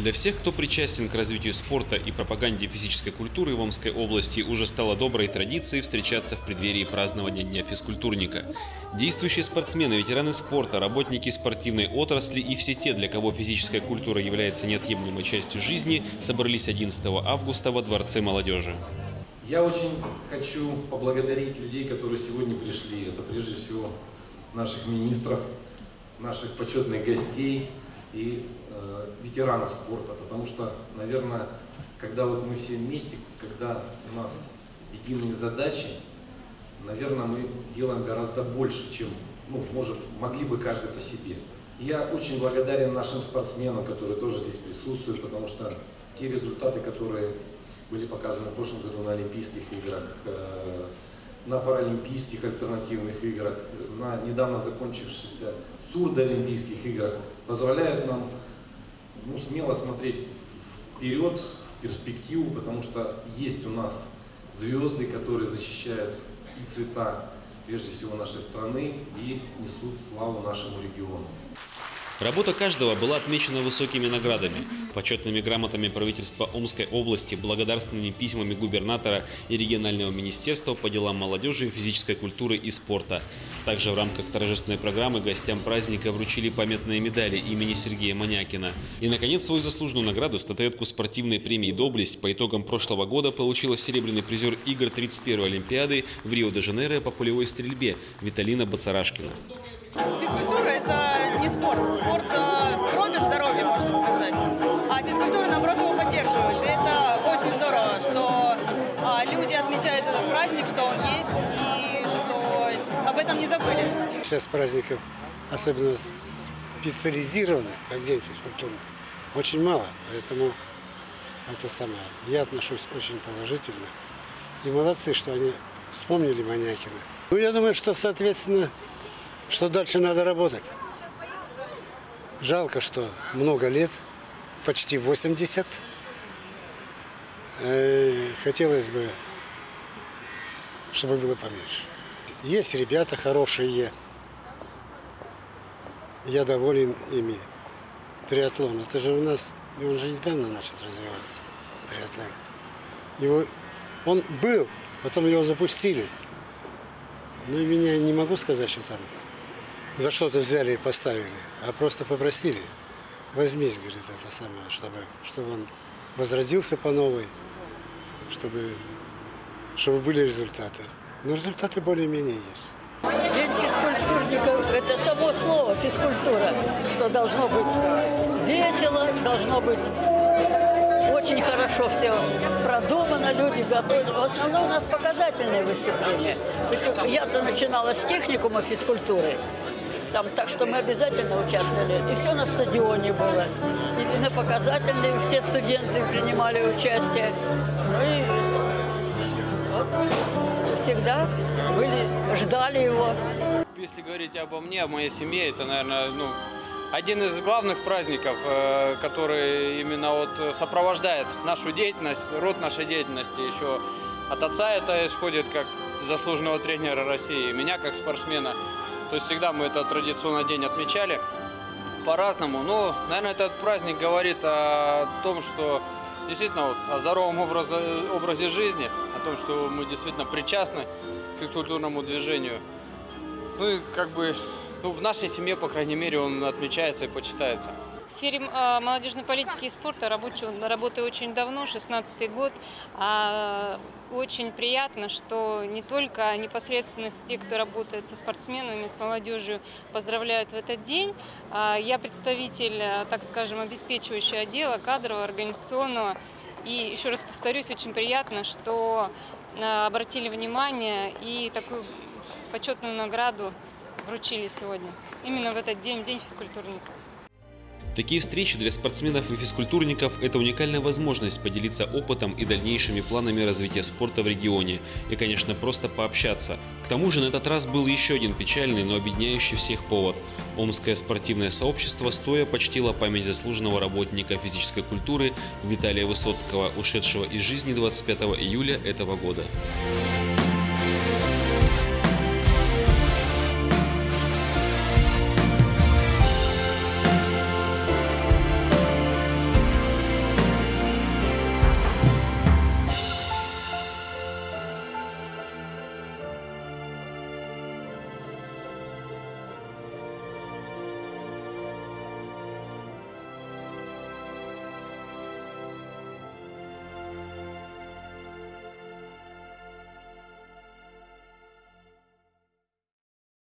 Для всех, кто причастен к развитию спорта и пропаганде физической культуры в Омской области, уже стало доброй традицией встречаться в преддверии празднования Дня физкультурника. Действующие спортсмены, ветераны спорта, работники спортивной отрасли и все те, для кого физическая культура является неотъемлемой частью жизни, собрались 11 августа во Дворце молодежи. Я очень хочу поблагодарить людей, которые сегодня пришли. Это прежде всего наших министров, наших почетных гостей и э, ветеранов спорта, потому что, наверное, когда вот мы все вместе, когда у нас единые задачи, наверное, мы делаем гораздо больше, чем, ну, может, могли бы каждый по себе. Я очень благодарен нашим спортсменам, которые тоже здесь присутствуют, потому что те результаты, которые были показаны в прошлом году на Олимпийских играх, э, на паралимпийских альтернативных играх, на недавно закончившихся сурдоолимпийских играх, позволяют нам ну, смело смотреть вперед, в перспективу, потому что есть у нас звезды, которые защищают и цвета, прежде всего, нашей страны и несут славу нашему региону. Работа каждого была отмечена высокими наградами, почетными грамотами правительства Омской области, благодарственными письмами губернатора и регионального министерства по делам молодежи, физической культуры и спорта. Также в рамках торжественной программы гостям праздника вручили памятные медали имени Сергея Манякина. И, наконец, свою заслуженную награду, статуэтку спортивной премии «Доблесть» по итогам прошлого года получила серебряный призер игр 31-й Олимпиады в Рио-де-Жанейро по полевой стрельбе Виталина Бацарашкина. Физкультура – это не спорт. Спорт э, робит здоровье, можно сказать. А физкультура, наоборот, его поддерживает. И это очень здорово, что а, люди отмечают этот праздник, что он есть, и что об этом не забыли. Сейчас праздников, особенно специализированных, как День физкультуры, очень мало. Поэтому это самое. Я отношусь очень положительно. И молодцы, что они вспомнили Манякина. Ну, я думаю, что, соответственно, что дальше надо работать. Жалко, что много лет, почти 80. Э, хотелось бы, чтобы было поменьше. Есть ребята хорошие. Я доволен ими. Триатлон. Это же у нас, он же недавно начал развиваться, триатлон. Его, он был, потом его запустили. Ну и меня не могу сказать, что там за что-то взяли и поставили, а просто попросили. Возьмись, говорит, это самое, чтобы, чтобы он возродился по новой, чтобы, чтобы были результаты. Но результаты более-менее есть. День физкультурника – это само слово физкультура, что должно быть весело, должно быть очень хорошо все продумано, люди готовы. В основном у нас показательные выступления. Я-то начинала с техникума физкультуры, там, так что мы обязательно участвовали. И все на стадионе было. И, и на показательные все студенты принимали участие. Ну и вот, всегда были, ждали его. Если говорить обо мне, о моей семье, это, наверное, ну, один из главных праздников, э, который именно вот сопровождает нашу деятельность, род нашей деятельности. Еще от отца это исходит как заслуженного тренера России, меня как спортсмена. То есть всегда мы этот традиционный день отмечали по-разному. Но, наверное, этот праздник говорит о том, что действительно вот, о здоровом образе, образе жизни, о том, что мы действительно причастны к культурному движению. Ну и как бы ну, в нашей семье, по крайней мере, он отмечается и почитается. В сфере а, молодежной политики и спорта работаю, работаю очень давно, 16 год. А, очень приятно, что не только непосредственно те, кто работает со спортсменами, с молодежью, поздравляют в этот день. А, я представитель, так скажем, обеспечивающего отдела, кадрового, организационного. И еще раз повторюсь, очень приятно, что обратили внимание и такую почетную награду вручили сегодня. Именно в этот день, День физкультурника. Такие встречи для спортсменов и физкультурников – это уникальная возможность поделиться опытом и дальнейшими планами развития спорта в регионе. И, конечно, просто пообщаться. К тому же на этот раз был еще один печальный, но объединяющий всех повод. Омское спортивное сообщество стоя почтило память заслуженного работника физической культуры Виталия Высоцкого, ушедшего из жизни 25 июля этого года.